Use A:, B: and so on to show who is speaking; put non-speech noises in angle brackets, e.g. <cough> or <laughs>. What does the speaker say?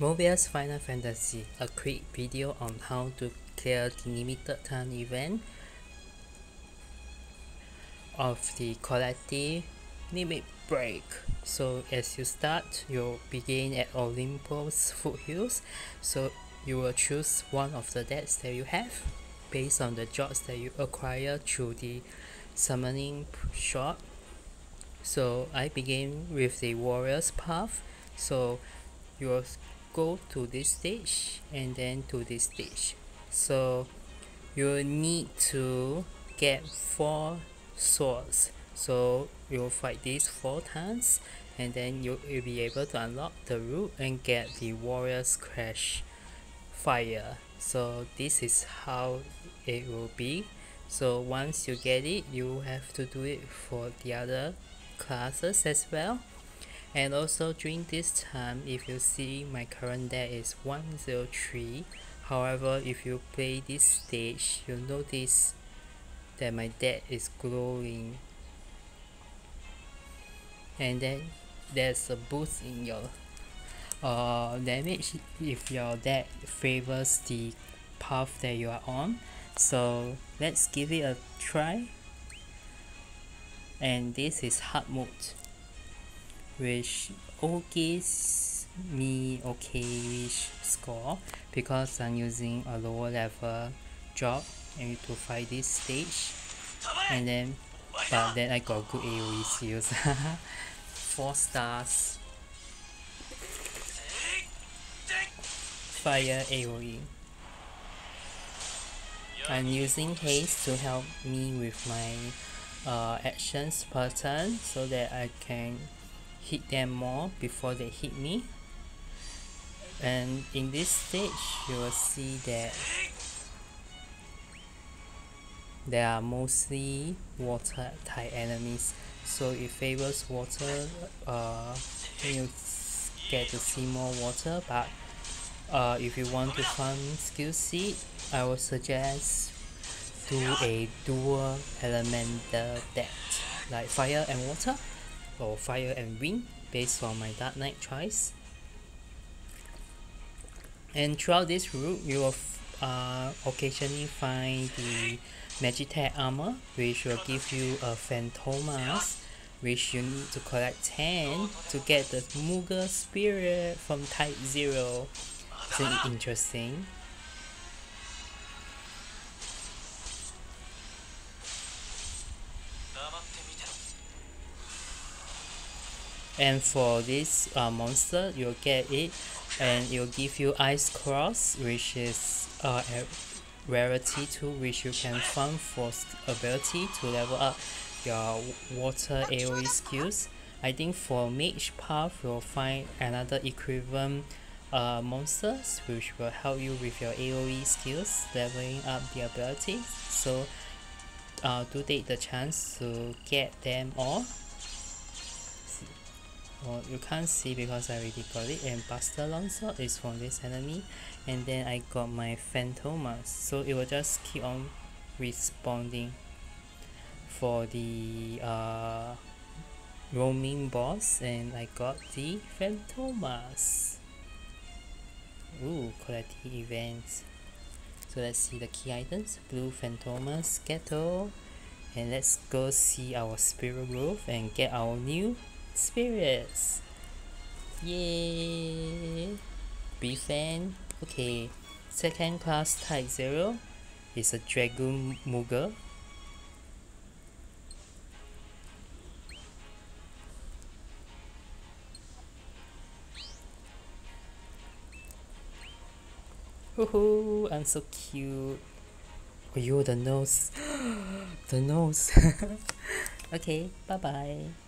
A: Mobius Final Fantasy, a quick video on how to clear the limited time event of the collective limit break. So as you start, you'll begin at Olympus foothills. So you will choose one of the decks that you have based on the jobs that you acquire through the summoning shop. So I begin with the warrior's path. So you will go to this stage and then to this stage. So you need to get four swords. So you'll fight these four times and then you'll, you'll be able to unlock the route and get the warrior's crash fire. So this is how it will be. So once you get it you have to do it for the other classes as well and also during this time if you see my current deck is 103 however if you play this stage you'll notice that my deck is glowing. And then there's a boost in your uh, damage if your deck favors the path that you are on. So let's give it a try. And this is hard mode which all gives me okay score because I'm using a lower level job and to fight this stage. And then but then I got good AoE skills. <laughs> 4 stars. Fire AoE I'm using haste to help me with my uh, actions pattern so that I can hit them more before they hit me. And in this stage you will see that there are mostly water type enemies. So it favors water uh, you get to see more water but uh, if you want to farm skill seed I would suggest do a dual elemental deck like fire and water or fire and wind based on my dark knight choice. And throughout this route you will uh, occasionally find the Magitech armor which will give you a Fantomas which you need to collect 10 to get the Moogle spirit from type 0 isn't interesting and for this uh, monster you'll get it and it will give you ice cross which is uh, a rarity 2 which you can farm for ability to level up your water AoE skills. I think for mage path you'll find another equivalent uh, monsters which will help you with your AoE skills leveling up the ability so uh, do take the chance to get them all well you can't see because I already got it. And Buster Longsword is from this enemy. And then I got my Fantomas. So it will just keep on responding for the uh, roaming boss. And I got the Fantomas. Ooh collective events. So let's see the key items. Blue Fantomas ghetto. And let's go see our spirit growth and get our new spirits yay be fan okay second class type 0 is a dragoon Moogle Woohoo! I'm so cute. Oh, you the nose. <gasps> the nose. <laughs> okay, bye bye.